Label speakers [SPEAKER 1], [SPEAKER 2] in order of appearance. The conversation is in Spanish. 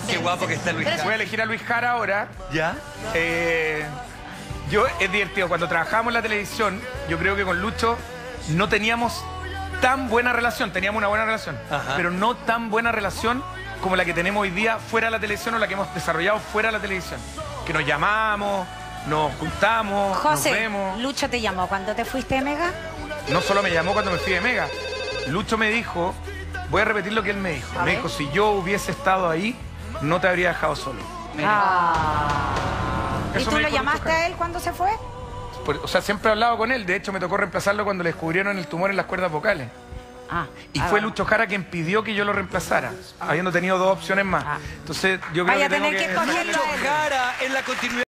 [SPEAKER 1] José.
[SPEAKER 2] Qué guapo que está Luis Jara.
[SPEAKER 3] Voy a elegir a Luis Jara ahora.
[SPEAKER 2] ¿Ya?
[SPEAKER 3] Eh, yo es divertido. Cuando trabajábamos en la televisión, yo creo que con Lucho no teníamos tan buena relación. Teníamos una buena relación,
[SPEAKER 2] Ajá.
[SPEAKER 3] pero no tan buena relación como la que tenemos hoy día fuera de la televisión o la que hemos desarrollado fuera de la televisión. Que nos llamamos, nos juntamos,
[SPEAKER 4] José,
[SPEAKER 3] nos vemos.
[SPEAKER 4] Lucho te llamó cuando te fuiste de Mega.
[SPEAKER 3] No solo me llamó cuando me fui de Mega. Lucho me dijo, voy a repetir lo que él me dijo.
[SPEAKER 4] A
[SPEAKER 3] me
[SPEAKER 4] ver.
[SPEAKER 3] dijo, si yo hubiese estado ahí, no te habría dejado solo.
[SPEAKER 4] ¿Y
[SPEAKER 3] Eso
[SPEAKER 4] tú lo llamaste a él cuando se fue?
[SPEAKER 3] Por- o sea, siempre he hablado con él. De hecho, me tocó reemplazarlo cuando le descubrieron el tumor en las cuerdas vocales.
[SPEAKER 4] Ah,
[SPEAKER 3] Y
[SPEAKER 4] ah,
[SPEAKER 3] fue
[SPEAKER 4] bueno.
[SPEAKER 3] Lucho Jara quien pidió que yo lo reemplazara, habiendo tenido dos opciones más.
[SPEAKER 4] Ah.
[SPEAKER 3] Entonces, yo creo
[SPEAKER 4] Vaya
[SPEAKER 3] que tengo
[SPEAKER 4] tener que
[SPEAKER 2] Lucho. Jara en la continuidad.